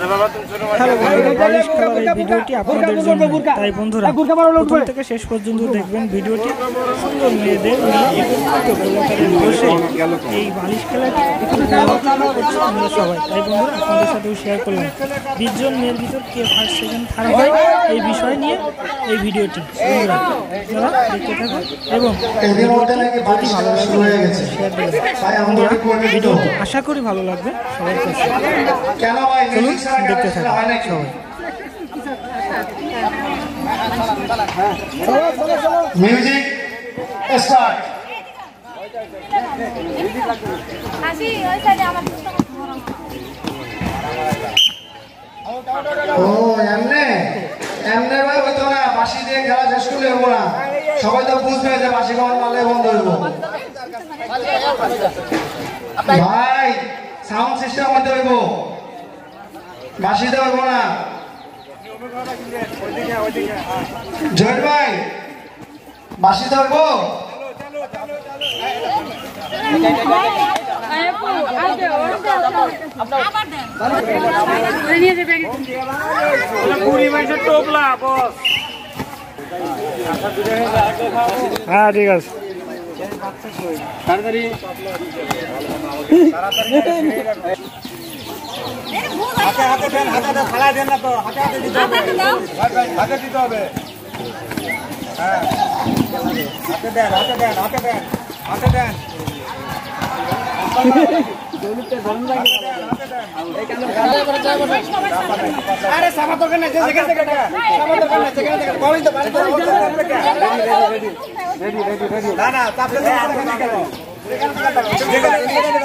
Hello বন্ধুরা বালিশ খেলার এই ভিডিওটি আপনাদের জন্য তাই বন্ধুরা প্রথম থেকে শেষ পর্যন্ত দেখবেন ভিডিওটি সুন্দর মেয়েদের বসে এই বালিশ খেলাটি আমরা সবাই তাই বন্ধুরা আপনাদের সাথেও শেয়ার করলাম বিশজন মেয়ের ভিতর কে ফার্স্ট সেকেন্ড থার্ড হয় এই বিষয় নিয়ে এই ভিডিওটি বন্ধুরা আপনারা দেখতে থাকুন এবং ভালো শেয়ার দেবেন ভিডিওটি আশা করি ভালো লাগবে সবার কাছে চলুন। দেখতে থাকুন সবাই। মিউজিক স্টার্ট ও এমনে এমনে ভাই হইতো না বাসি দিয়ে খেলা শেষ করলে হব না। সবাই তো বুঝবে যে বাসি খাওয়ার মারলে বন্ধ হইব। ভাই সাউন্ড সিস্টেম করতে হইব। বাসিতে হইব না। জয়েন্ট ভাই বাসিতে হইব হ্যাঁ ঠিক আছে। হাতে হাতে দিতে হবে। হ্যাঁ। হাতে দেন হাতে দেন হাতে দেন হাতে দেন। আরে সামা তো কেন যেখান থেকে সামা তো কেন যেখান থেকে বলি তো বাড়ি তো রেডি রেডি রেডি না না না যেখানে যেখানে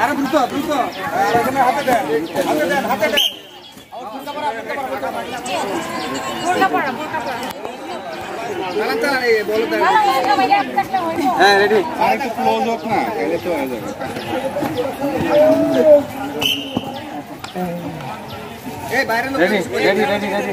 আরও দ্রুত দ্রুত হাতে দেন হাতে দেন হাতে দেন হ্যাঁ রেডি আর একটু ক্লোজ হোক না তাহলে তো হয়ে যাবে এই বাইরে লোক ready ready ready ready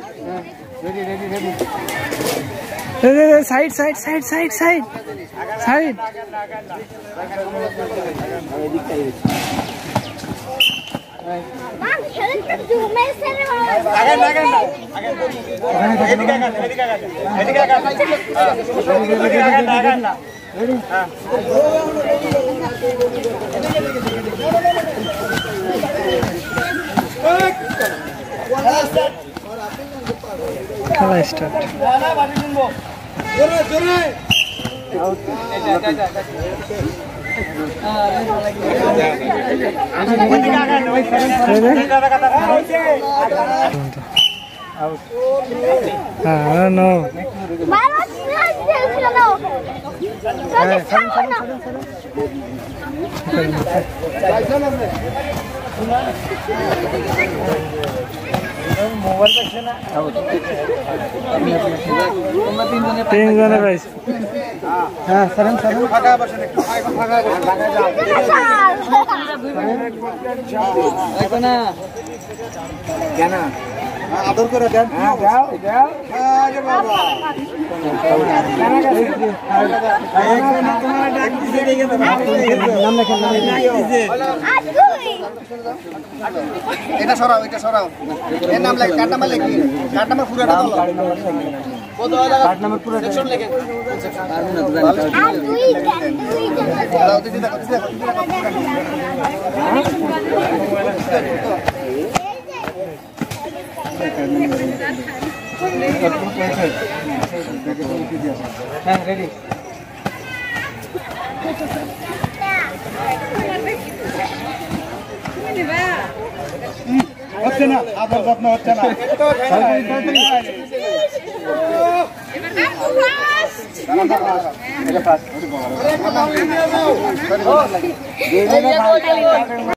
ready side side side side side. Side. Ready খেলা স্টার্ট হ্যাঁ তিনজনে পাইছে। হ্যাঁ সারেন সারেন। যান কেন? আদর করে দেন হ্যাঁ তুই এটা সরাও এটা সরাও। এর নাম লাগে কার নাম্বার লেখি। কার নাম্বার পুরোটা বলো। কার নাম্বার পুরো সেকশন লেখে আর কেন তুই জানো দাও দিদি দেখো দিদি দেখো হচ্ছে না আদর যত্ন হচ্ছে না ফার্স্ট